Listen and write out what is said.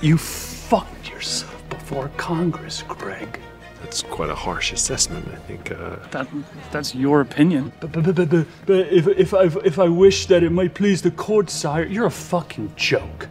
You fucked yourself before Congress, Greg. That's quite a harsh assessment. I think. Uh, That that's your opinion. But but but but, but if if I if I wish that it might please the court, sire, you're a fucking joke.